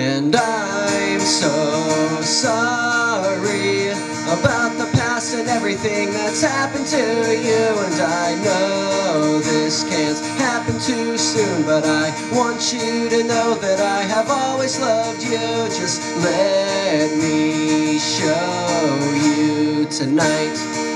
And I'm so sorry about the past and everything that's happened to you. And I know this can't happen too soon, but I want you to know that I have always loved you. Just let me show you tonight.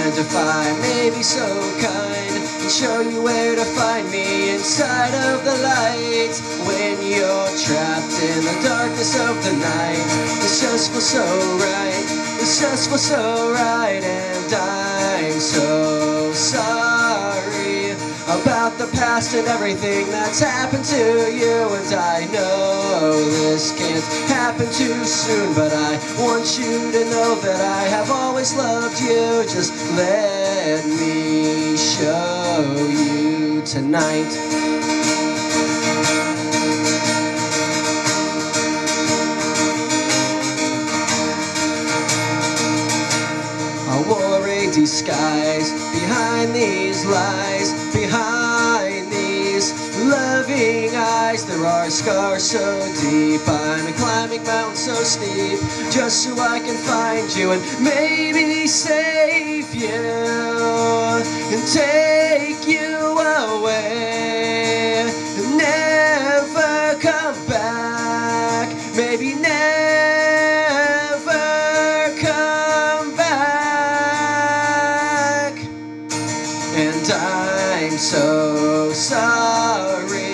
Don't mind if I may be so kind and show you where to find me inside of the light. When you're trapped in the darkness of the night, this just feels so right. This just feels so right, and I'm so and everything that's happened to you. And I know this can't happen too soon, but I want you to know that I have always loved you. Just let me show you tonight. Disguise behind these lies, behind eyes. There are scars so deep, I'm climbing mountains so steep, just so I can find you and maybe save you and take you away and never come back. Maybe never come back. And I'm so sorry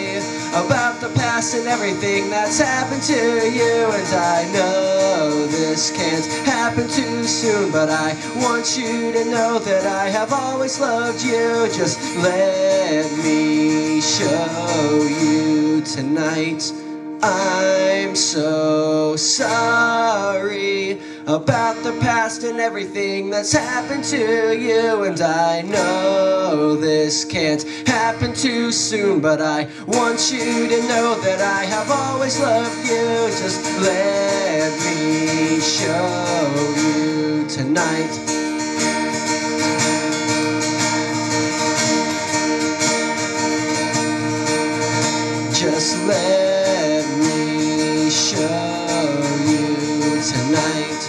about the past and everything that's happened to you. And I know this can't happen too soon, but I want you to know that I have always loved you. Just let me show you tonight. I'm so sorry about the past and everything that's happened to you. And I know this can't happen too soon, but I want you to know that I have always loved you. Just let me show you tonight. You tonight.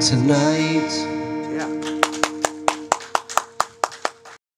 Tonight.